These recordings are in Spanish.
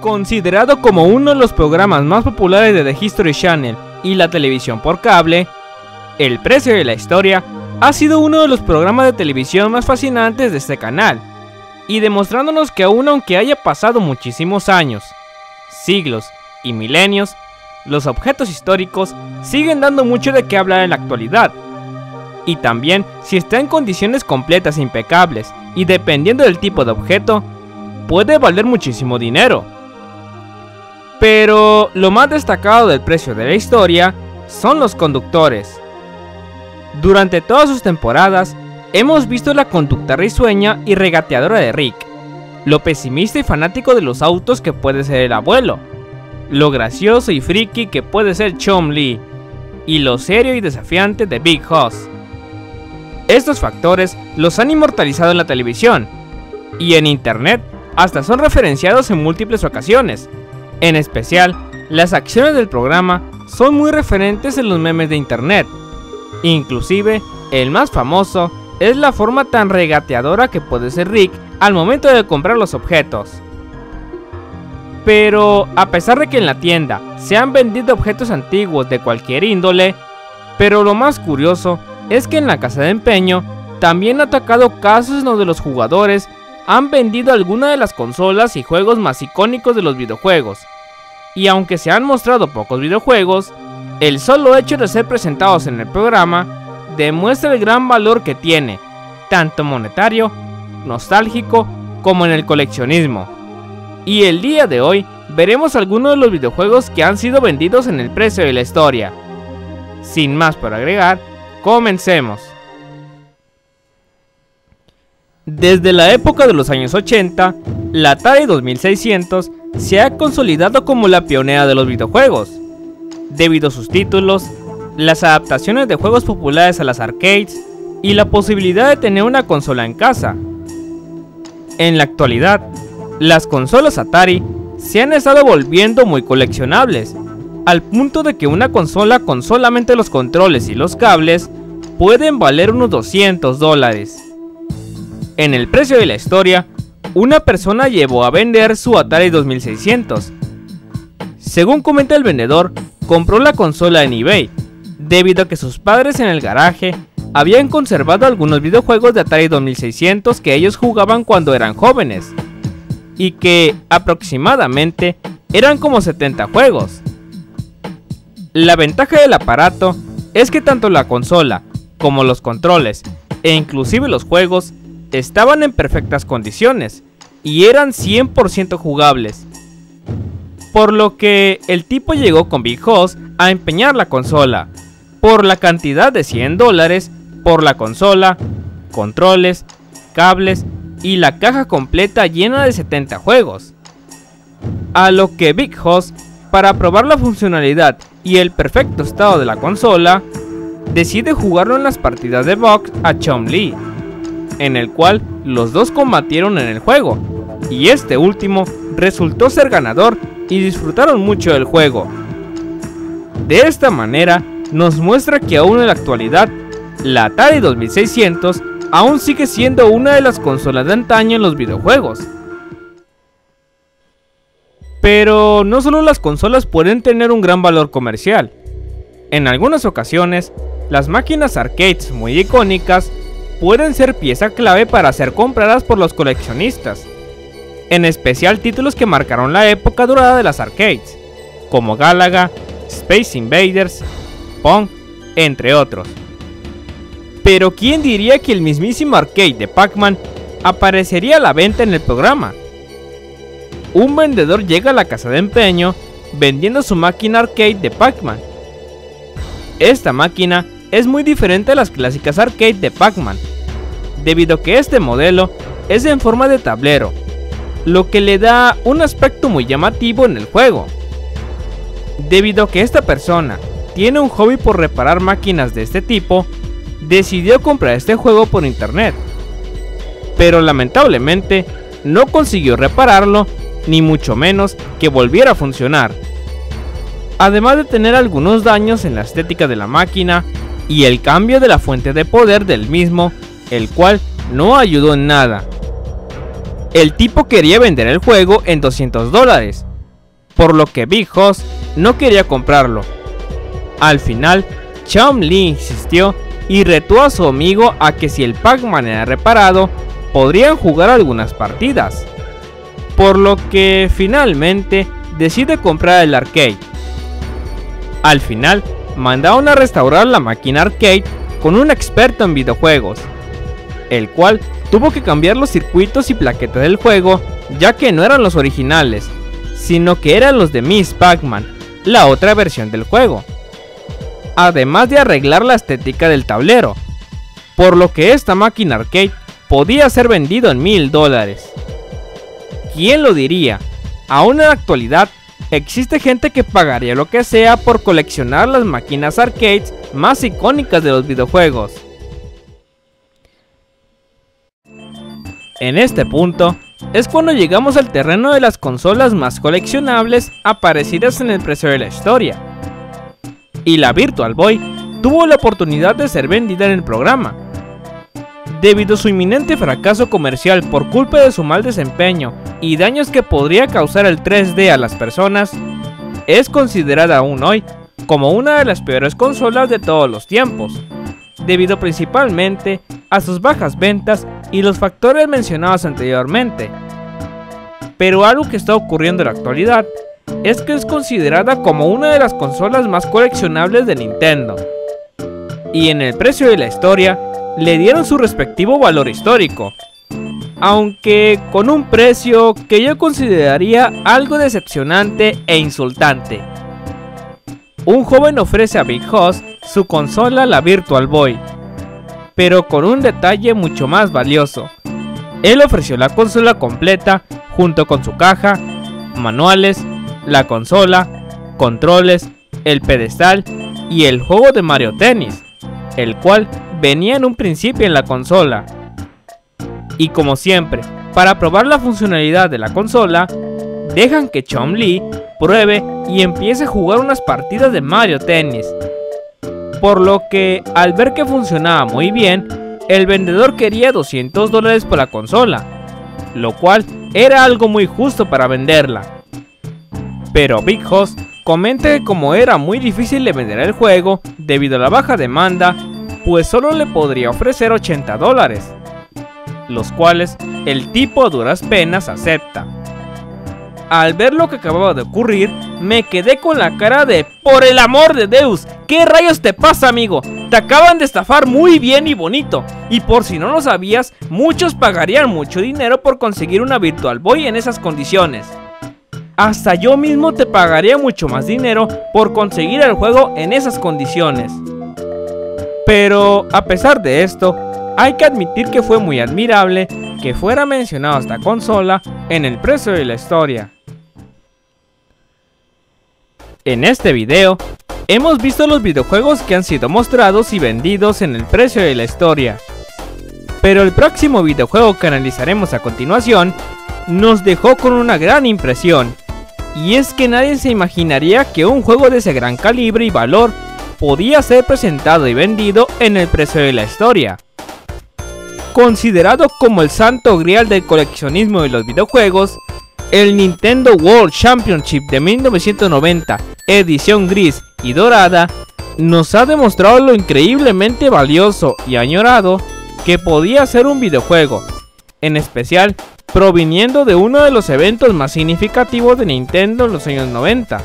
Considerado como uno de los programas más populares de The History Channel y la televisión por cable, El precio de la historia ha sido uno de los programas de televisión más fascinantes de este canal, y demostrándonos que aún aunque haya pasado muchísimos años, siglos y milenios, los objetos históricos siguen dando mucho de qué hablar en la actualidad. Y también si está en condiciones completas e impecables, y dependiendo del tipo de objeto, puede valer muchísimo dinero. Pero lo más destacado del precio de la historia son los conductores. Durante todas sus temporadas, hemos visto la conducta risueña y regateadora de Rick, lo pesimista y fanático de los autos que puede ser el abuelo, lo gracioso y friki que puede ser Chom Lee, y lo serio y desafiante de Big Hoss. Estos factores los han inmortalizado en la televisión, y en internet hasta son referenciados en múltiples ocasiones, en especial, las acciones del programa son muy referentes en los memes de internet. Inclusive, el más famoso es la forma tan regateadora que puede ser Rick al momento de comprar los objetos. Pero a pesar de que en la tienda se han vendido objetos antiguos de cualquier índole, pero lo más curioso es que en la casa de empeño también ha tocado casos en donde los jugadores han vendido alguna de las consolas y juegos más icónicos de los videojuegos. Y aunque se han mostrado pocos videojuegos, el solo hecho de ser presentados en el programa demuestra el gran valor que tiene, tanto monetario, nostálgico, como en el coleccionismo. Y el día de hoy veremos algunos de los videojuegos que han sido vendidos en el precio de la historia. Sin más por agregar, comencemos. Desde la época de los años 80, la Atari 2600 se ha consolidado como la pionera de los videojuegos, debido a sus títulos, las adaptaciones de juegos populares a las arcades y la posibilidad de tener una consola en casa. En la actualidad, las consolas Atari se han estado volviendo muy coleccionables, al punto de que una consola con solamente los controles y los cables pueden valer unos 200 dólares. En el precio de la historia, una persona llevó a vender su Atari 2600. Según comenta el vendedor, compró la consola en eBay, debido a que sus padres en el garaje habían conservado algunos videojuegos de Atari 2600 que ellos jugaban cuando eran jóvenes, y que aproximadamente eran como 70 juegos. La ventaja del aparato es que tanto la consola como los controles e inclusive los juegos estaban en perfectas condiciones y eran 100% jugables. Por lo que el tipo llegó con Big Hoss a empeñar la consola, por la cantidad de 100 dólares, por la consola, controles, cables y la caja completa llena de 70 juegos. A lo que Big Hoss, para probar la funcionalidad y el perfecto estado de la consola, decide jugarlo en las partidas de box a Chom Lee en el cual los dos combatieron en el juego, y este último resultó ser ganador y disfrutaron mucho del juego. De esta manera, nos muestra que aún en la actualidad, la Atari 2600 aún sigue siendo una de las consolas de antaño en los videojuegos. Pero no solo las consolas pueden tener un gran valor comercial. En algunas ocasiones, las máquinas arcades muy icónicas pueden ser pieza clave para ser compradas por los coleccionistas, en especial títulos que marcaron la época dorada de las arcades, como Galaga, Space Invaders, Pong, entre otros. Pero ¿quién diría que el mismísimo arcade de Pac-Man aparecería a la venta en el programa? Un vendedor llega a la casa de empeño vendiendo su máquina arcade de Pac-Man. Esta máquina es muy diferente a las clásicas arcade de Pac-Man, debido a que este modelo es en forma de tablero, lo que le da un aspecto muy llamativo en el juego. Debido a que esta persona tiene un hobby por reparar máquinas de este tipo, decidió comprar este juego por internet. Pero lamentablemente no consiguió repararlo, ni mucho menos que volviera a funcionar. Además de tener algunos daños en la estética de la máquina y el cambio de la fuente de poder del mismo el cual no ayudó en nada. El tipo quería vender el juego en 200 dólares, por lo que Big Hoss no quería comprarlo. Al final, Chom Lee insistió y retó a su amigo a que si el Pac-Man era reparado, podrían jugar algunas partidas. Por lo que finalmente decide comprar el arcade. Al final, mandaron a restaurar la máquina arcade con un experto en videojuegos, el cual tuvo que cambiar los circuitos y plaquetas del juego ya que no eran los originales, sino que eran los de Miss Pac-Man, la otra versión del juego además de arreglar la estética del tablero, por lo que esta máquina arcade podía ser vendido en mil dólares. ¿Quién lo diría? Aún en la actualidad existe gente que pagaría lo que sea por coleccionar las máquinas arcades más icónicas de los videojuegos. En este punto, es cuando llegamos al terreno de las consolas más coleccionables aparecidas en el precio de la historia y la Virtual Boy tuvo la oportunidad de ser vendida en el programa. Debido a su inminente fracaso comercial por culpa de su mal desempeño y daños que podría causar el 3D a las personas, es considerada aún hoy como una de las peores consolas de todos los tiempos, debido principalmente a sus bajas ventas y los factores mencionados anteriormente. Pero algo que está ocurriendo en la actualidad es que es considerada como una de las consolas más coleccionables de Nintendo. Y en el precio de la historia, le dieron su respectivo valor histórico, aunque con un precio que yo consideraría algo decepcionante e insultante. Un joven ofrece a Big Hoss su consola la Virtual Boy, pero con un detalle mucho más valioso. Él ofreció la consola completa junto con su caja, manuales, la consola, controles, el pedestal y el juego de Mario Tennis, el cual venía en un principio en la consola. Y como siempre, para probar la funcionalidad de la consola, dejan que Chom Lee pruebe y empiece a jugar unas partidas de Mario Tennis. Por lo que, al ver que funcionaba muy bien, el vendedor quería 200 dólares por la consola, lo cual era algo muy justo para venderla. Pero Big Hoss comenta que como era muy difícil de vender el juego debido a la baja demanda, pues solo le podría ofrecer 80 dólares, los cuales el tipo a duras penas acepta. Al ver lo que acababa de ocurrir, me quedé con la cara de ¡Por el amor de Deus! ¿Qué rayos te pasa, amigo? Te acaban de estafar muy bien y bonito. Y por si no lo sabías, muchos pagarían mucho dinero por conseguir una Virtual Boy en esas condiciones hasta yo mismo te pagaría mucho más dinero por conseguir el juego en esas condiciones. Pero a pesar de esto, hay que admitir que fue muy admirable que fuera mencionado esta consola en el precio de la historia. En este video, hemos visto los videojuegos que han sido mostrados y vendidos en el precio de la historia. Pero el próximo videojuego que analizaremos a continuación nos dejó con una gran impresión y es que nadie se imaginaría que un juego de ese gran calibre y valor podía ser presentado y vendido en el precio de la historia. Considerado como el santo grial del coleccionismo de los videojuegos, el Nintendo World Championship de 1990, edición gris y dorada, nos ha demostrado lo increíblemente valioso y añorado que podía ser un videojuego, en especial proviniendo de uno de los eventos más significativos de Nintendo en los años 90.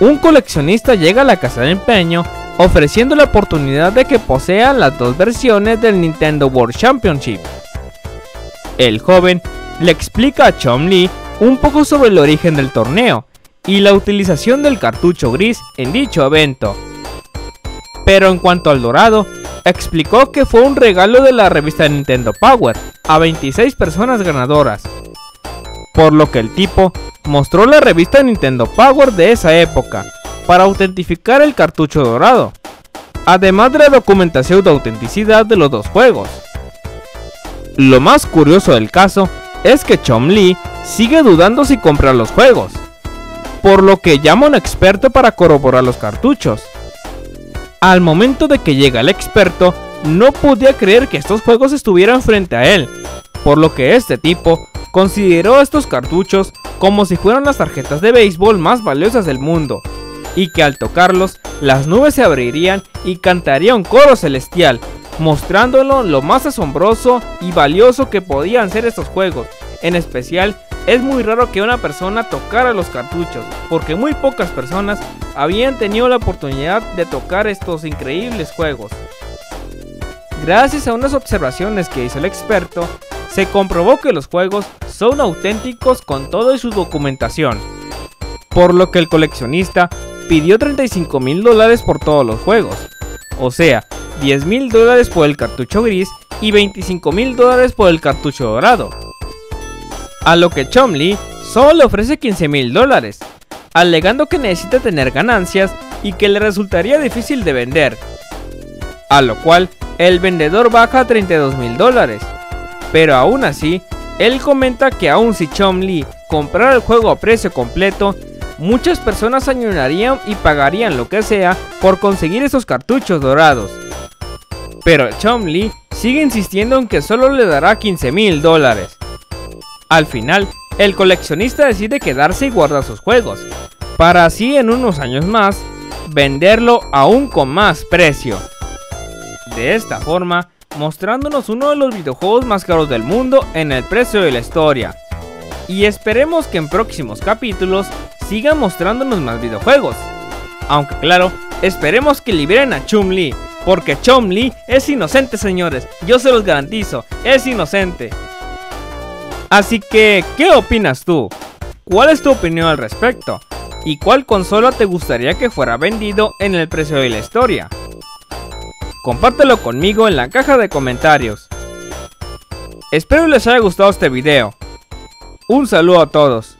Un coleccionista llega a la casa de empeño ofreciendo la oportunidad de que posea las dos versiones del Nintendo World Championship. El joven le explica a Chom Lee un poco sobre el origen del torneo y la utilización del cartucho gris en dicho evento. Pero en cuanto al dorado, explicó que fue un regalo de la revista Nintendo Power a 26 personas ganadoras. Por lo que el tipo mostró la revista Nintendo Power de esa época para autentificar el cartucho dorado, además de la documentación de autenticidad de los dos juegos. Lo más curioso del caso es que Chom Lee sigue dudando si comprar los juegos, por lo que llama un experto para corroborar los cartuchos. Al momento de que llega el experto, no podía creer que estos juegos estuvieran frente a él, por lo que este tipo consideró estos cartuchos como si fueran las tarjetas de béisbol más valiosas del mundo, y que al tocarlos las nubes se abrirían y cantaría un coro celestial, mostrándolo lo más asombroso y valioso que podían ser estos juegos. En especial, es muy raro que una persona tocara los cartuchos, porque muy pocas personas habían tenido la oportunidad de tocar estos increíbles juegos. Gracias a unas observaciones que hizo el experto, se comprobó que los juegos son auténticos con toda su documentación, por lo que el coleccionista pidió 35 mil dólares por todos los juegos, o sea, 10 mil dólares por el cartucho gris y 25 mil dólares por el cartucho dorado. A lo que Chomley solo le ofrece 15 mil dólares, alegando que necesita tener ganancias y que le resultaría difícil de vender. A lo cual el vendedor baja a 32 mil dólares, pero aún así, él comenta que aún si Chomley comprara el juego a precio completo, muchas personas ayunarían y pagarían lo que sea por conseguir esos cartuchos dorados. Pero Chomley sigue insistiendo en que solo le dará 15 mil dólares. Al final, el coleccionista decide quedarse y guardar sus juegos, para así en unos años más venderlo aún con más precio. De esta forma, mostrándonos uno de los videojuegos más caros del mundo en el precio de la historia. Y esperemos que en próximos capítulos sigan mostrándonos más videojuegos. Aunque claro, esperemos que liberen a Chum-Li, porque Chum-Li es inocente señores, yo se los garantizo, es inocente. Así que, ¿qué opinas tú? ¿Cuál es tu opinión al respecto? ¿Y cuál consola te gustaría que fuera vendido en el precio de la historia? Compártelo conmigo en la caja de comentarios. Espero les haya gustado este video. Un saludo a todos.